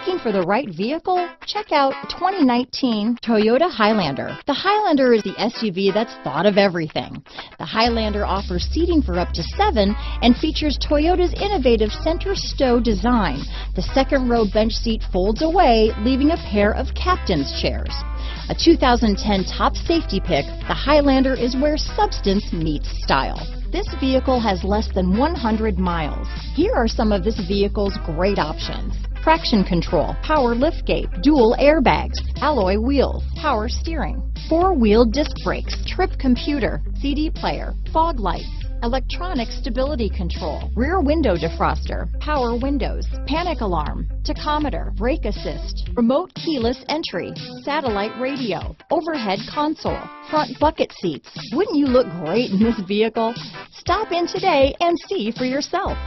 Looking for the right vehicle? Check out 2019 Toyota Highlander. The Highlander is the SUV that's thought of everything. The Highlander offers seating for up to seven and features Toyota's innovative center stow design. The second row bench seat folds away, leaving a pair of captain's chairs. A 2010 top safety pick, the Highlander is where substance meets style. This vehicle has less than 100 miles. Here are some of this vehicle's great options. Traction control, power liftgate, dual airbags, alloy wheels, power steering, four-wheel disc brakes, trip computer, CD player, fog lights, electronic stability control, rear window defroster, power windows, panic alarm, tachometer, brake assist, remote keyless entry, satellite radio, overhead console, front bucket seats. Wouldn't you look great in this vehicle? Stop in today and see for yourself.